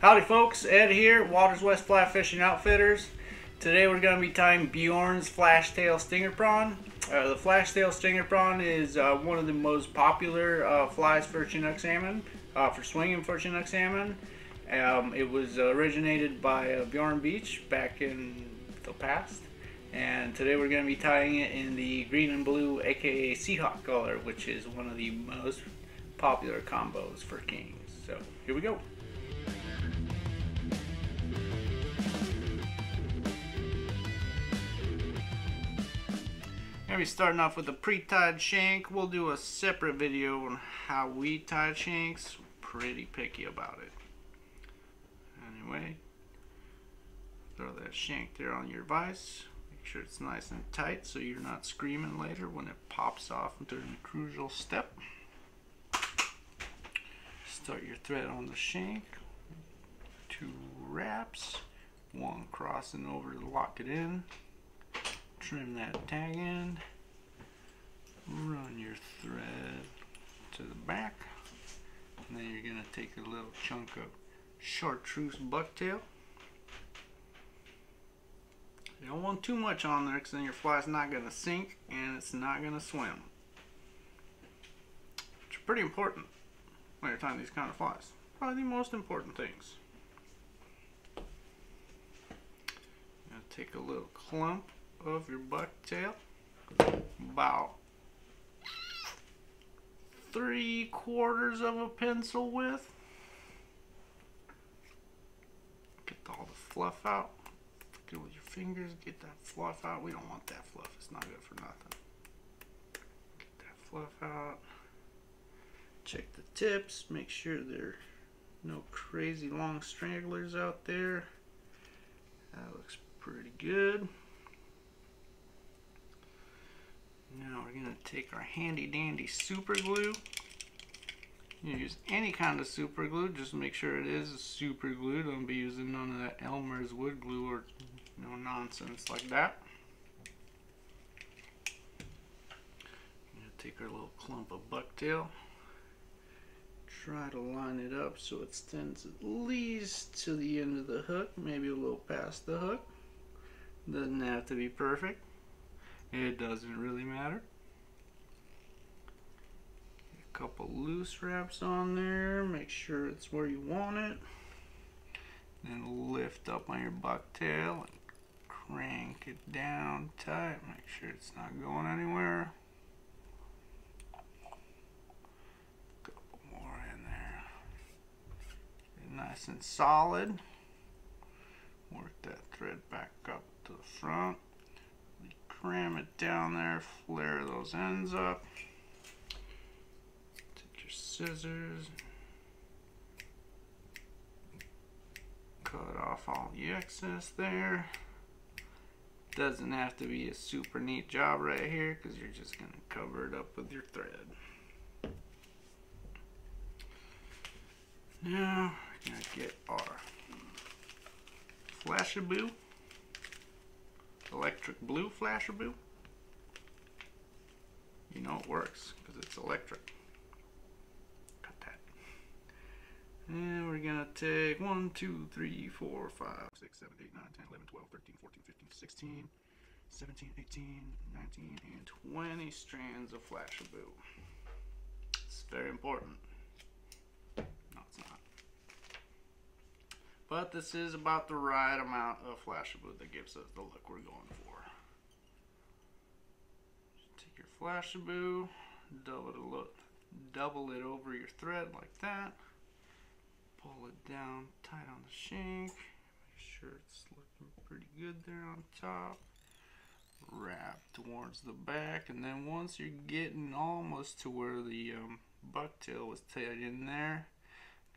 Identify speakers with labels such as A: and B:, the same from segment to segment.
A: Howdy folks, Ed here, Waters West Fly Fishing Outfitters. Today we're going to be tying Bjorn's Flashtail Stinger Prawn. Uh, the Flashtail Stinger Prawn is uh, one of the most popular uh, flies for Chinook salmon, uh, for swinging for Chinook salmon. Um, it was originated by uh, Bjorn Beech back in the past. And today we're going to be tying it in the green and blue aka Seahawk color, which is one of the most popular combos for kings. So here we go. going to be starting off with a pre-tied shank. We'll do a separate video on how we tie shanks. Pretty picky about it. Anyway, throw that shank there on your vise. Make sure it's nice and tight so you're not screaming later when it pops off during the crucial step. Start your thread on the shank. Two wraps. One crossing over to lock it in trim that tag end run your thread to the back and then you're going to take a little chunk of chartreuse bucktail you don't want too much on there because then your fly's not going to sink and it's not going to swim which are pretty important when you're tying these kind of flies probably the most important things take a little clump of your bucktail about three quarters of a pencil width. Get all the fluff out. Get with your fingers, get that fluff out. We don't want that fluff, it's not good for nothing. Get that fluff out. Check the tips, make sure there are no crazy long stranglers out there. That looks pretty good. Now we're going to take our handy dandy super glue. You use any kind of super glue, just make sure it is super glue. Don't be using none of that Elmer's wood glue or you no know, nonsense like that. take our little clump of bucktail try to line it up so it extends at least to the end of the hook maybe a little past the hook doesn't have to be perfect it doesn't really matter. A couple loose wraps on there. Make sure it's where you want it. Then lift up on your bucktail and crank it down tight. Make sure it's not going anywhere. Couple more in there. nice and solid. Work that thread back up to the front cram it down there, flare those ends up. Take your scissors. Cut off all the excess there. Doesn't have to be a super neat job right here because you're just going to cover it up with your thread. Now, we're going to get our Flashabou. Electric blue, flasher blue. You know it works because it's electric. Cut that. And we're going to take 1, 2, 3, 4, 5, 6, 7, 8, 9, 10, 11, 12, 13, 14, 15, 16, 17, 18, 19, and 20 strands of flasher blue. It's very important. But this is about the right amount of Flashabou that gives us the look we're going for. Take your Flashabou, double it, look, double it over your thread like that. Pull it down tight on the shank. Make sure it's looking pretty good there on top. Wrap towards the back, and then once you're getting almost to where the um, bucktail was tied in there,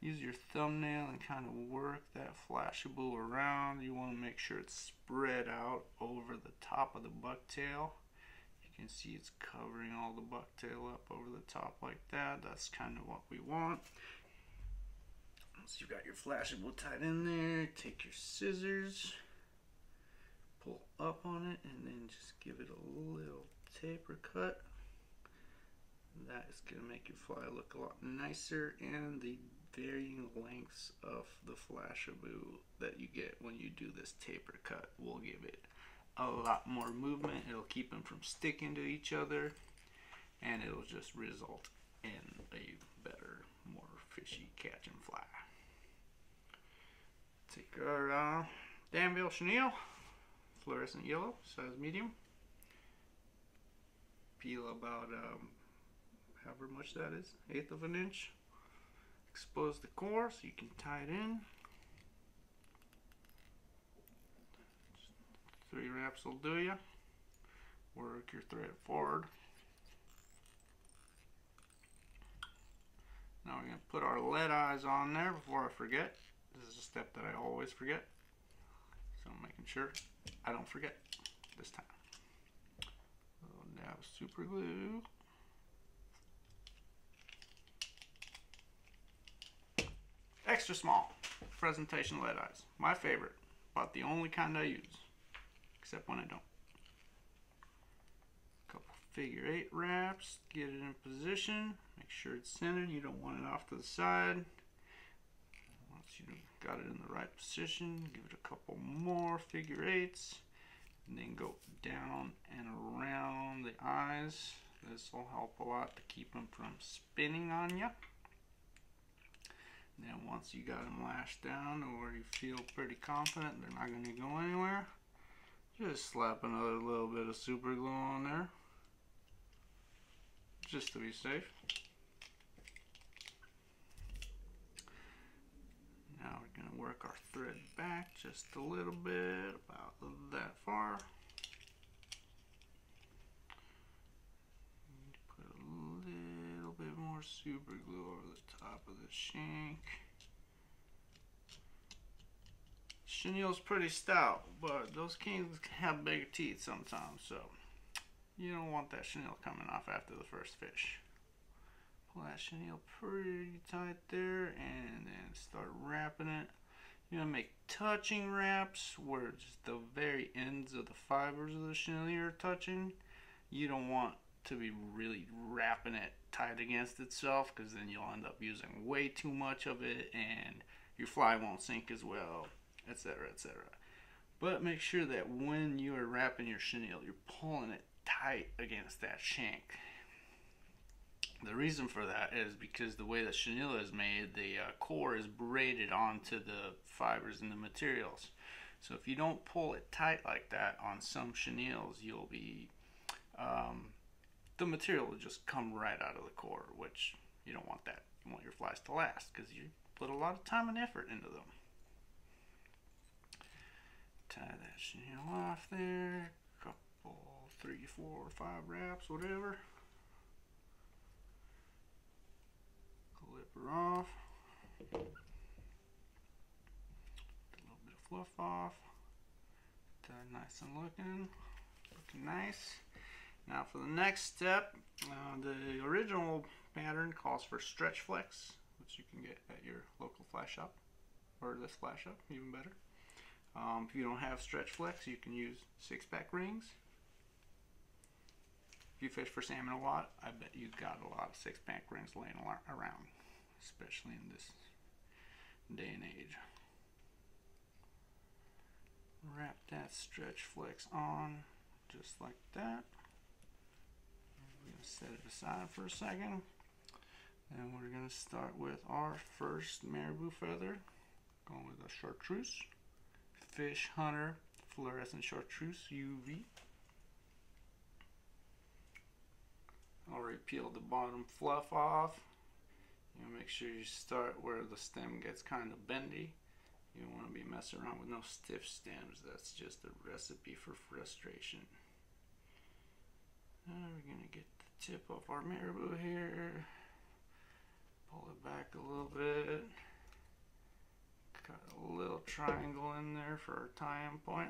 A: Use your thumbnail and kind of work that Flashabou around. You want to make sure it's spread out over the top of the bucktail. You can see it's covering all the bucktail up over the top like that. That's kind of what we want. Once you've got your Flashabou tied in there, take your scissors, pull up on it, and then just give it a little taper cut. That is going to make your fly look a lot nicer and the varying lengths of the Flashabou that you get when you do this taper cut will give it a lot more movement. It'll keep them from sticking to each other and it'll just result in a better, more fishy catch and fly. Take our uh, Danville chenille, fluorescent yellow, size medium. Peel about um, however much that is, eighth of an inch expose the core so you can tie it in. three wraps will do you. Work your thread forward. Now we're going to put our lead eyes on there before I forget. This is a step that I always forget. So I'm making sure I don't forget this time. A little dab of super glue. Extra small presentation lead eyes. My favorite, but the only kind I use, except when I don't. Couple figure eight wraps, get it in position, make sure it's centered. You don't want it off to the side. Once you got it in the right position, give it a couple more figure eights, and then go down and around the eyes. This will help a lot to keep them from spinning on you. Then once you got them lashed down or you feel pretty confident they're not going to go anywhere, just slap another little bit of super glue on there. Just to be safe. Now we're going to work our thread back just a little bit, about that far. more super glue over the top of the shank. Chenille's pretty stout, but those kings have bigger teeth sometimes, so you don't want that chenille coming off after the first fish. Pull that chenille pretty tight there and then start wrapping it. You want to make touching wraps where just the very ends of the fibers of the chenille are touching. You don't want to be really wrapping it tight against itself because then you'll end up using way too much of it and your fly won't sink as well, etc. etc. But make sure that when you are wrapping your chenille, you're pulling it tight against that shank. The reason for that is because the way the chenille is made, the uh, core is braided onto the fibers and the materials. So if you don't pull it tight like that on some chenilles, you'll be the material will just come right out of the core, which you don't want that. You want your flies to last because you put a lot of time and effort into them. Tie that chenille off there. Couple, three, four, five wraps, whatever. Clip her off. Get a little bit of fluff off. Tie nice and looking. Looking nice. Now for the next step, uh, the original pattern calls for stretch flex, which you can get at your local flash shop, or this flash shop, even better. Um, if you don't have stretch flex, you can use six pack rings. If you fish for salmon a lot, I bet you've got a lot of six pack rings laying around, especially in this day and age. Wrap that stretch flex on just like that set it aside for a second. And we're going to start with our first marabou feather. Going with a chartreuse, fish hunter, fluorescent chartreuse UV. Already peeled the bottom fluff off. You make sure you start where the stem gets kind of bendy. You don't want to be messing around with no stiff stems. That's just a recipe for frustration. Now we're gonna get the tip off our marabou here. Pull it back a little bit. Cut a little triangle in there for our tying point.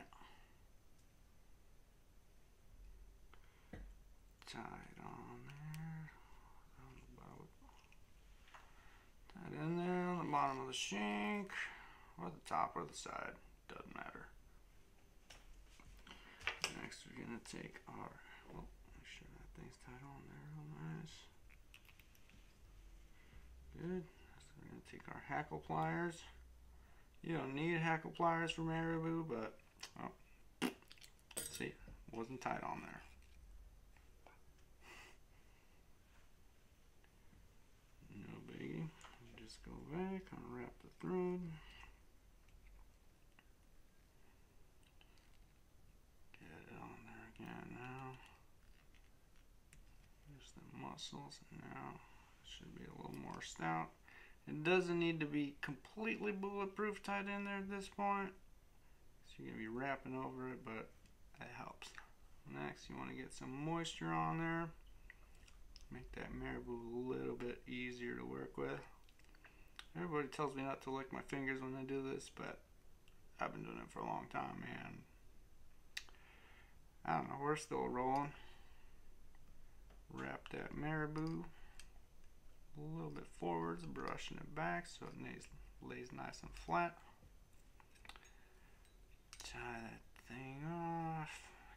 A: Tie it on there. On the Tie it in there on the bottom of the shank. Or the top or the side. Doesn't matter. Next we're gonna take our well, things tied on there real nice. Good. So we're going to take our hackle pliers. You don't need hackle pliers for Marabou, but oh, see, wasn't tied on there. No biggie. Just go back, unwrap the thread. Get it on there again. muscles. Now, should be a little more stout. It doesn't need to be completely bulletproof tied in there at this point. So you're going to be wrapping over it, but that helps. Next, you want to get some moisture on there. Make that marabou a little bit easier to work with. Everybody tells me not to lick my fingers when I do this, but I've been doing it for a long time, and I don't know, we're still rolling. Wrap that marabou a little bit forwards, brushing it back so it lays, lays nice and flat. Tie that thing off.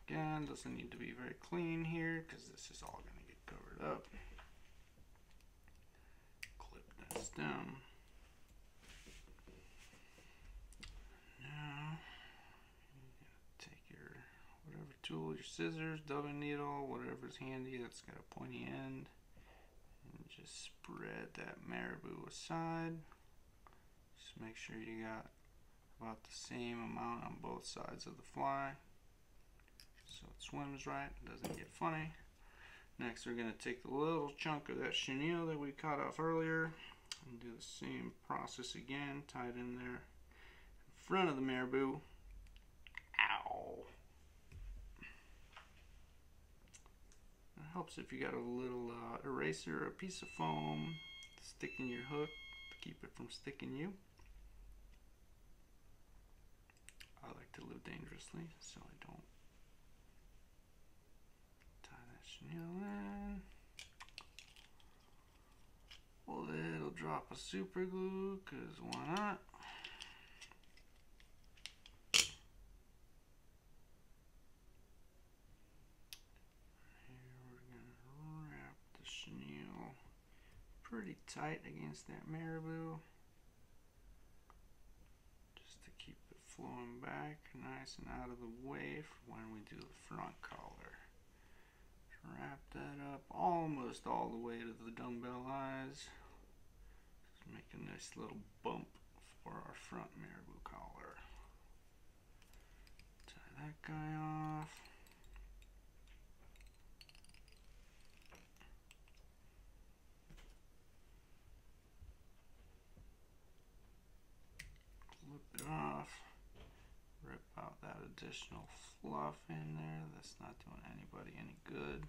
A: Again, doesn't need to be very clean here because this is all going to get covered up. Clip that stem. tool, your scissors, dubbing needle, whatever's handy that's got a pointy end. And just spread that marabou aside. Just make sure you got about the same amount on both sides of the fly. So it swims right, it doesn't get funny. Next we're going to take the little chunk of that chenille that we cut off earlier and do the same process again, tie it in there in front of the marabou. helps if you got a little uh, eraser or a piece of foam sticking your hook to keep it from sticking you. I like to live dangerously, so I don't tie that chenille in. A little drop of super glue, because why not? pretty tight against that marabou just to keep it flowing back nice and out of the way for when we do the front collar wrap that up almost all the way to the dumbbell eyes just make a nice little bump for our front marabou collar tie that guy off off. Rip out that additional fluff in there. That's not doing anybody any good.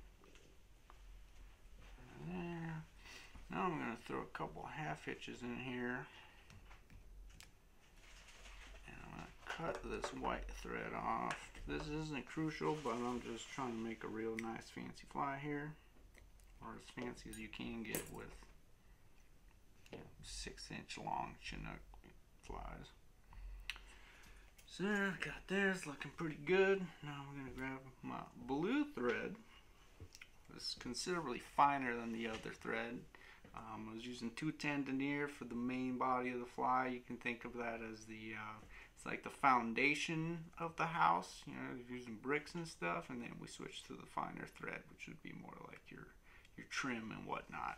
A: There. Now I'm going to throw a couple half hitches in here. And I'm going to cut this white thread off. This isn't crucial, but I'm just trying to make a real nice fancy fly here. Or as fancy as you can get with you know, six inch long Chinook flies. So I got this looking pretty good. Now I'm going to grab my blue thread. It's considerably finer than the other thread. Um, I was using 210 denier for the main body of the fly. You can think of that as the, uh, it's like the foundation of the house. You know, using bricks and stuff. And then we switch to the finer thread, which would be more like your, your trim and whatnot.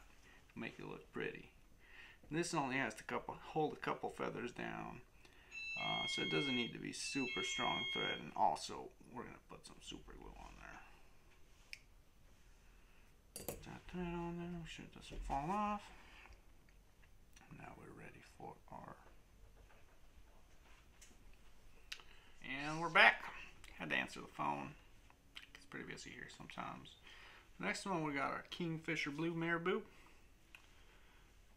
A: Make it look pretty. And this only has to couple, hold a couple feathers down uh, so it doesn't need to be super strong thread. And also, we're going to put some super glue on there. Put that thread on there. Make sure it doesn't fall off. Now we're ready for our... And we're back. Had to answer the phone. It's pretty busy here sometimes. Next one, we got our Kingfisher Blue Marabou.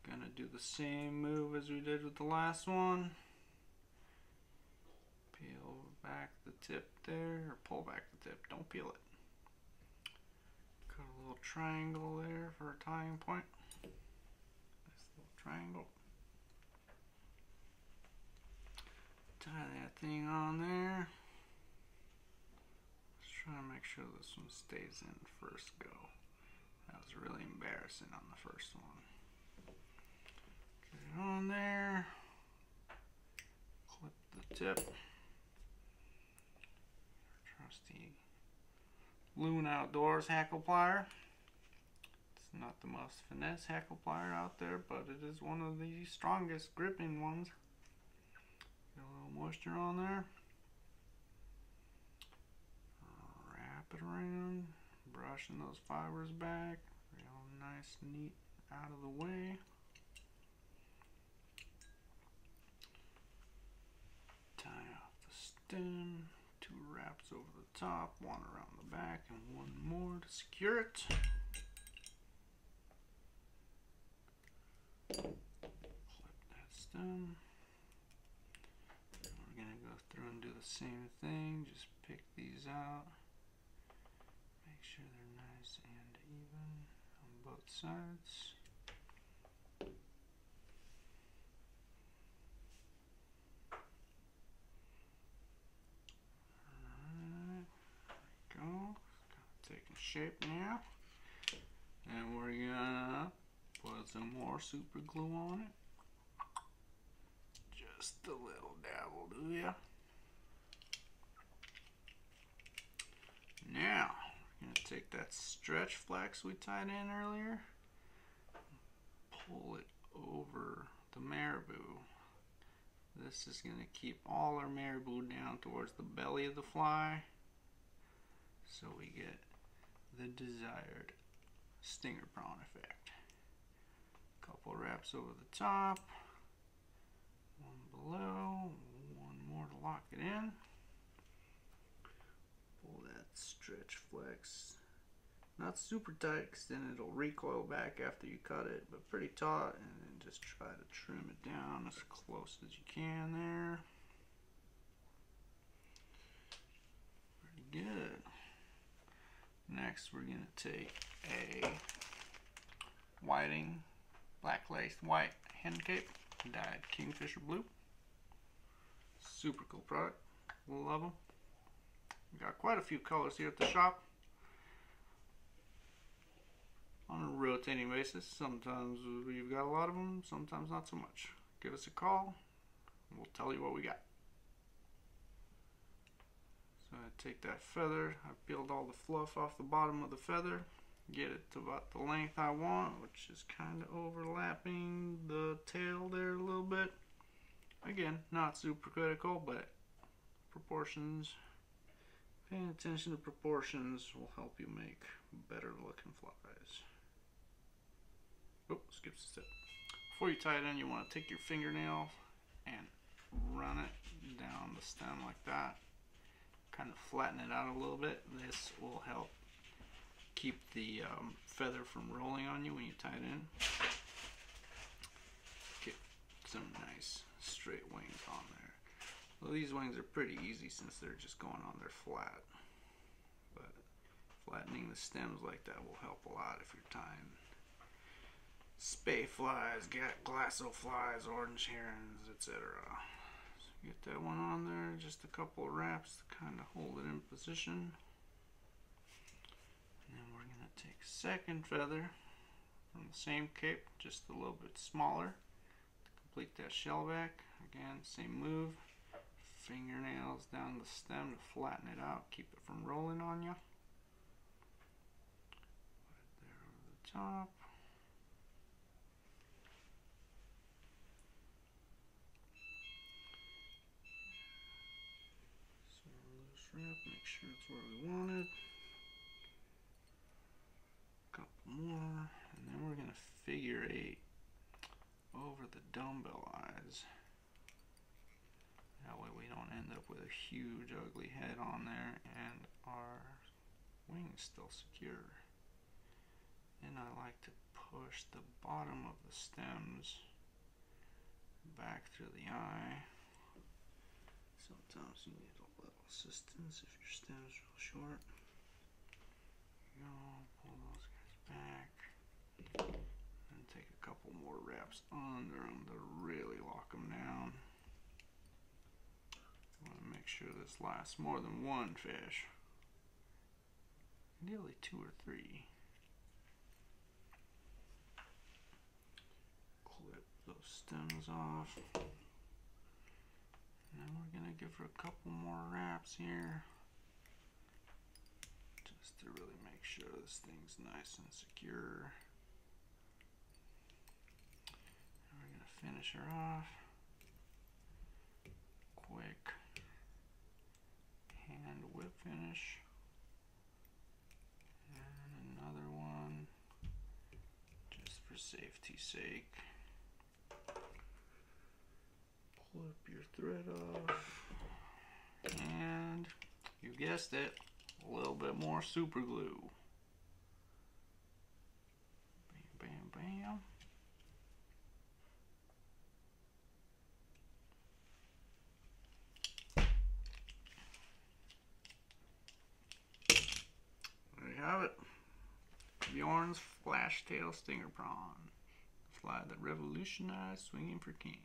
A: Gonna do the same move as we did with the last one back the tip there, or pull back the tip, don't peel it. Cut a little triangle there for a tying point. Nice little triangle. Tie that thing on there. Let's try to make sure this one stays in first go. That was really embarrassing on the first one. Get it on there. Clip the tip nasty. Loon Outdoors hackle plier. It's not the most finesse hackle plier out there, but it is one of the strongest gripping ones. Get a little moisture on there. Wrap it around, brushing those fibers back, real nice, neat, out of the way. Tie off the stem, two wraps over the top, one around the back, and one more to secure it. Clip that stem. And we're going to go through and do the same thing. Just pick these out. Make sure they're nice and even on both sides. shape now. And we're gonna put some more super glue on it. Just a little dabble, do ya? Now, we're gonna take that stretch flex we tied in earlier, pull it over the marabou. This is gonna keep all our marabou down towards the belly of the fly. So we get the desired stinger prawn effect. Couple wraps over the top, one below, one more to lock it in. Pull that stretch flex, not super tight because then it'll recoil back after you cut it, but pretty taut and then just try to trim it down as close as you can there. Pretty good. Next, we're going to take a whiting, black laced white hand cape, dyed kingfisher blue. Super cool product. Love them. We got quite a few colors here at the shop. On a rotating basis, sometimes we've got a lot of them, sometimes not so much. Give us a call, we'll tell you what we got. So uh, I take that feather, I peeled all the fluff off the bottom of the feather, get it to about the length I want, which is kind of overlapping the tail there a little bit. Again, not super critical, but proportions, paying attention to proportions will help you make better looking flies. Oh, skips a step. Before you tie it in, you want to take your fingernail and run it down the stem like that kind of flatten it out a little bit. This will help keep the um, feather from rolling on you when you tie it in. Get some nice straight wings on there. Well, these wings are pretty easy since they're just going on, they're flat. But flattening the stems like that will help a lot if you're tying Spey flies, glasso flies, orange herons, etc. Get that one on there, just a couple of wraps to kind of hold it in position. And then we're going to take a second feather from the same cape, just a little bit smaller, to complete that shell back. Again, same move, fingernails down the stem to flatten it out, keep it from rolling on you. Right there over the top. strip, make sure it's where we want it. A couple more, and then we're gonna figure eight over the dumbbell eyes. That way we don't end up with a huge ugly head on there and our wings still secure. And I like to push the bottom of the stems back through the eye. Sometimes you need assistance if your stem is real short. Go, pull those guys back. And take a couple more wraps under them to really lock them down. You want to make sure this lasts more than one fish. Nearly two or three. Clip those stems off. Now we're gonna give her a couple more wraps here. Just to really make sure this thing's nice and secure. And we're gonna finish her off. Quick hand whip finish. And another one just for safety's sake clip your thread off. And you guessed it, a little bit more super glue. Bam, bam, bam. There you have it. Bjorn's Flash Tail Stinger Prawn. Fly that revolutionized swinging for king.